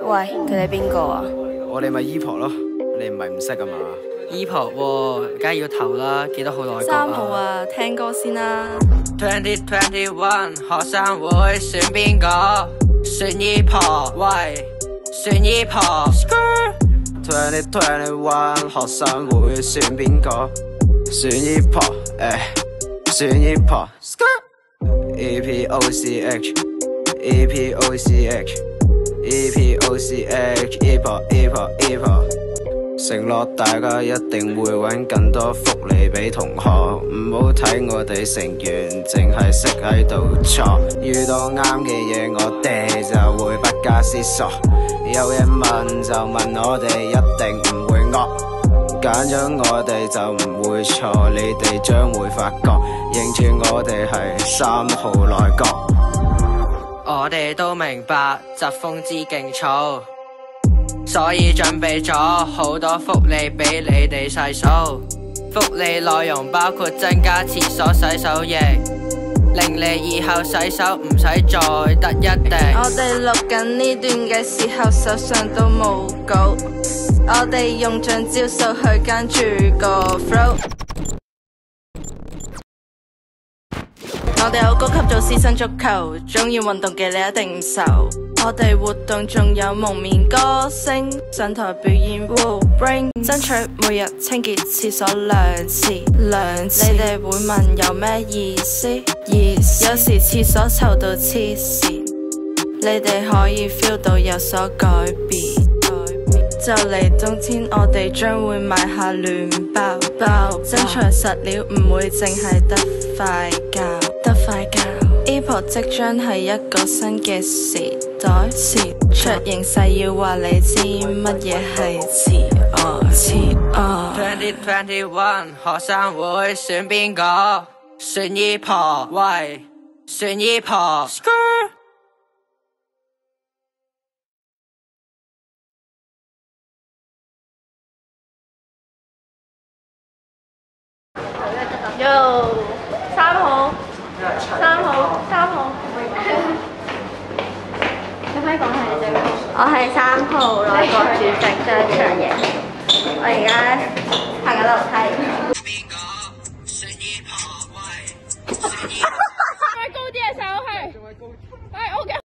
喂，佢哋邊個啊？我哋咪姨婆咯，你唔係唔識啊嘛？姨婆喎，梗係要投啦，記得好耐三號啊，聽歌先啦。Twenty twenty one 學生會選邊個？選姨婆，喂，選姨婆。Twenty twenty one 學生會選邊個？選姨婆，誒，選姨婆。E P O C H，E P O C H，E P O C H，姨婆姨婆姨婆。承諾大家一定會揾更多福利俾同學，唔好睇我哋成員淨係識喺度錯。遇到啱嘅嘢，我哋就會不加思索。有嘢問就問我哋，一定唔會惡。揀咗我哋就唔會錯，你哋將會發覺，認住我哋係三號內閣。我哋都明白疾風知勁草，所以準備咗好多福利俾你哋細數。福利內容包括增加廁所洗手液，令你以後洗手唔使再得一滴。我哋錄緊呢段嘅時候，手上都冇稿，我哋用盡招數去跟住個 flow。我哋好高級做師生足球，中意運動嘅你一定唔愁。我哋活動仲有蒙面歌星上台表演 w bring 爭取每日清潔廁所兩次，兩次。你哋會問有咩意思？意思有時廁所臭到黐線，你哋可以 feel 到有所改變。就嚟冬天，我哋將會買下暖包包，真材實料，唔會淨係得塊膠，得塊膠。Apple 即將係一個新嘅時代，時出形勢要話你知乜嘢係慈愛，慈愛。Twenty twenty one 學生會選邊個？選姨婆，喂，選姨婆。喲，我係三號攞個主席商場嘅，我而家行緊樓梯。再高啲嘅手勢，係 OK。